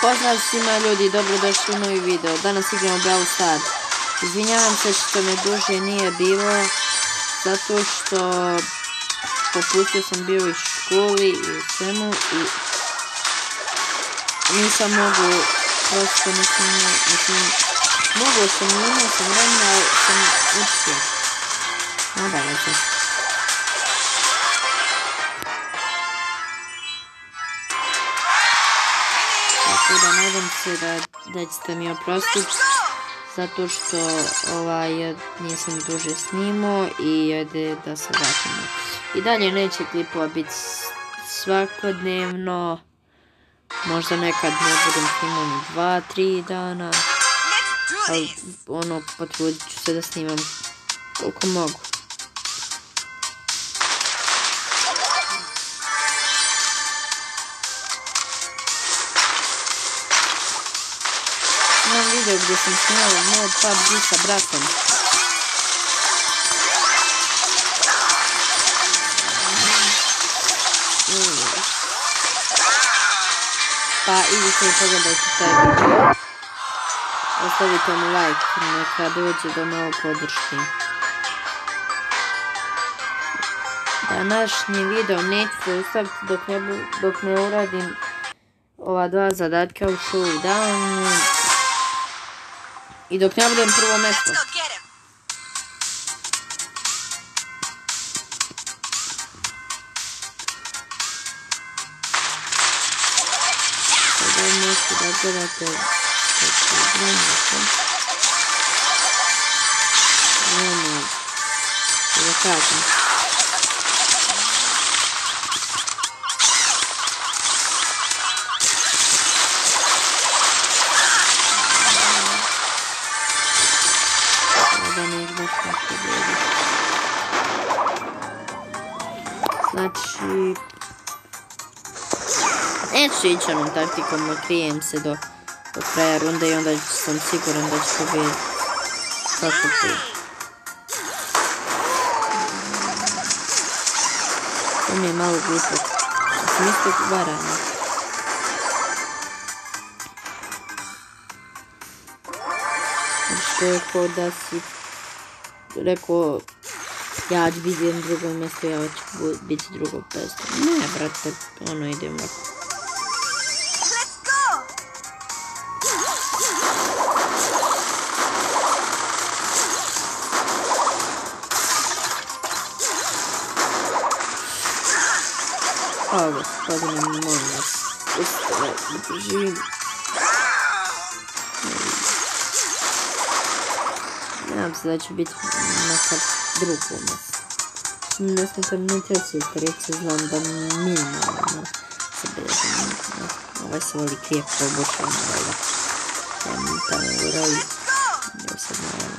Pozdrav svima ljudi, dobrodošli u novi video. Danas igramo Brawl Stars. Izvinjavam se što me duže nije bilo, zato što popustio sam bio u školi i svemu i nisam mogu, prosto nisam, mislim, mogu sam, imao sam vremena, ali sam učio. Nadalje se. Nadam se da, da ćete mi oprostiti zato što ovaj, nisam duže snimao i ajde da se vratimo. I dalje neće klipova biti svakodnevno. Možda nekad ne budem snimao ni dva, tri dana. Ali ono, potrudit ću se da snimam koliko mogu. Gdje sam snimala mod PUBG sa bratom. Pa idite i pogledajte taj video. Ostavite mu like, neka dođe do malo podrške. Današnji video neću zaustaviti dok ne, dok ne uradim ova dva zadatka u showdownu. I dok ne budem prvo mesto. Prvo mesto, dakle, dakle, prvo mesto. Prvo mesto. Da kažem. Znači... Neću ići onom taktikom, krijem se do, do kraja runde i onda sam siguran da ću pobjediti. Kako ti? To mi je malo glupo. Sam isto varanje. Što je ko da si jako já ať vidím idem drugo mesto, ja, hoče být druhou pestu. Ne, bratr, ono idemo. Ale spadne, molim vas, ustavljaj, prostě, protože. нам задача убить наша друга у нас. Ну, у нас на самом деле третий из Лондона мимо у нас собирается. Василий крепко больше не было. Там, там играли. Я все знаю.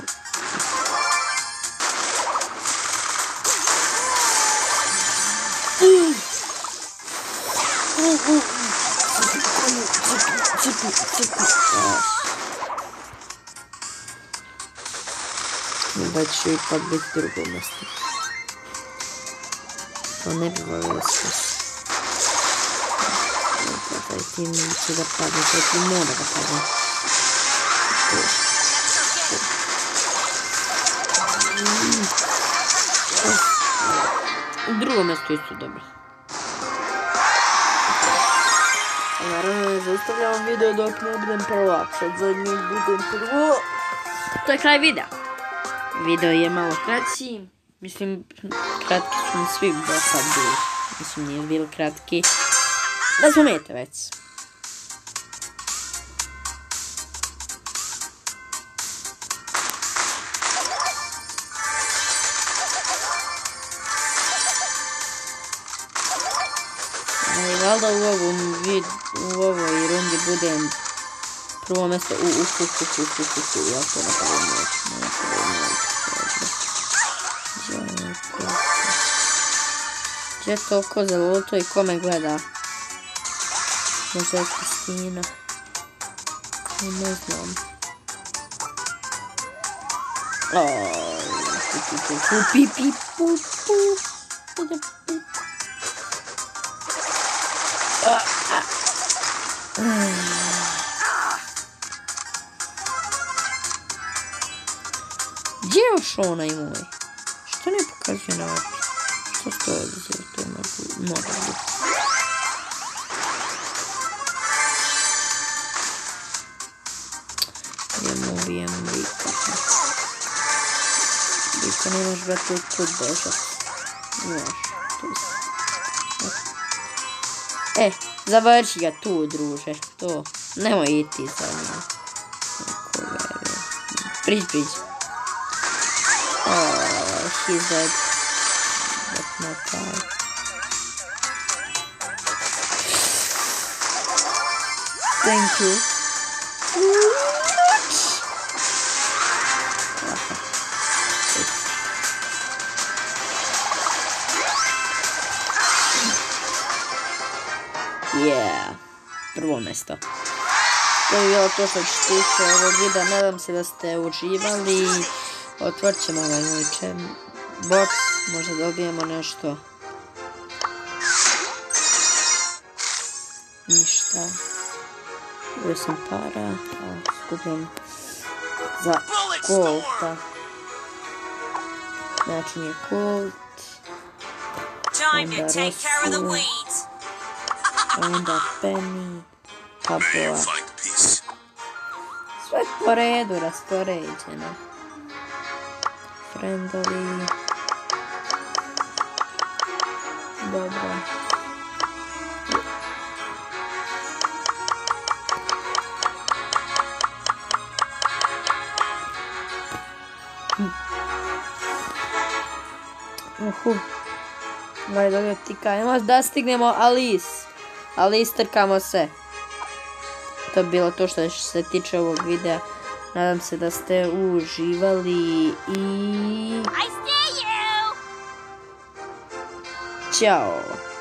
Цепи, цепи, цепи. небольшие подбыть в другом месте. Но не бывало сейчас. Вот, отойти мне сюда падает, это не надо показать. В другом месте есть добре. Naravno, zaustavljamo video dok ne budem prvak. Sad Video je malo kraći. Mislim, kratki su mi svi dosad bili. Mislim, nije bili kratki. Razumijete već. Ali valjda u ovom vid, u ovoj rundi budem prvo mjesto u u u u u u u u ja to mjestu, na prvom mjestu. Gdje to ko zaluto i kome gleda? Možda je Kristina. Ne. Pi, pi, pu, pu. Ah, ah. Došao onaj moj? Što ne pokazuje na mapi? Što stoje ovdje? To može, mora biti. Idemo, ubijemo lika. Lika nemaš brate kud bežat. Nemaš. Tu si. E, završi ga tu, druže. To. Nemoj iti za njim. Koga je? Oh, he's dead. But not bad. Thank you. Yeah. Prvo mjesto. To je bilo to što se tiče ovog videa. Nadam se da ste uživali. Otvorit ćemo ovaj čem box. Možda dobijemo nešto. Ništa. Uvijek sam para. A skupljam za kolta. Znači mi je kolt. Onda weeds. Onda Penny. Pa peace. Sve po redu raspoređeno. Friendovi. Dobro. Uhu. Vaj dobro tikajmo da stignemo Alice. Alice trkamo se. To je bilo to što se tiče ovog videa. Nadam se da ste uživali i I see you. ćao.